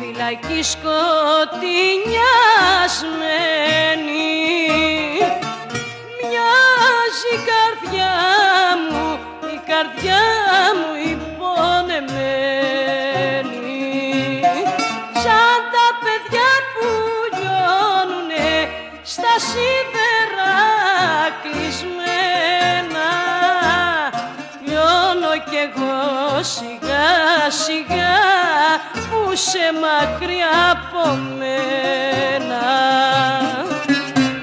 φυλακή σκοτεινιασμένη Μοιάζει η καρδιά μου, η καρδιά μου υπονεμένη. Σαν τα παιδιά που λιώνουνε στα σίδερα κλεισμένα Λιώνω κι εγώ σιγά σιγά που σε μακριά από μένα.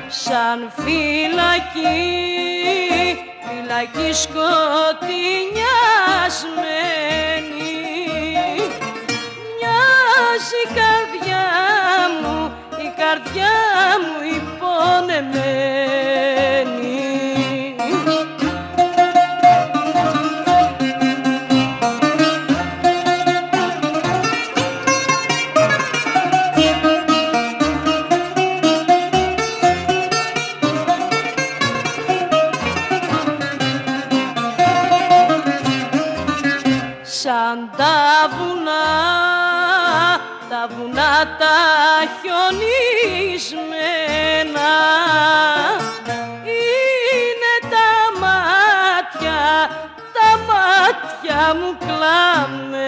Σαν φυλακή, φυλακή σκοτεινιασμένη μοιάζει η καρδιά μου, η καρδιά μου υπονεμένη σαν τα βουνά, τα βουνά τα χιονισμένα. Είναι τα μάτια, τα μάτια μου κλαμμένα.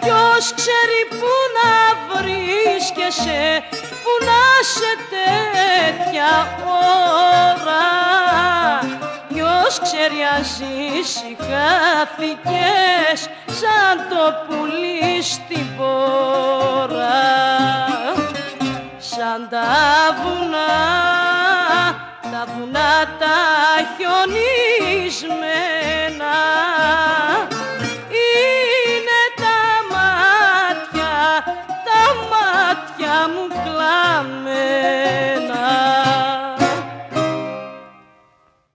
Ποιος ξέρει πού να βρίσκεσαι, πού να σε τέτοια ώρα; Ποιος ξέρει αν ζεις ή χάθηκες σαν το πουλί στην πόρα. Σαν τα βουνά, τα βουνά τα χιονισμένα. Είναι τα μάτια, τα μάτια μου κλα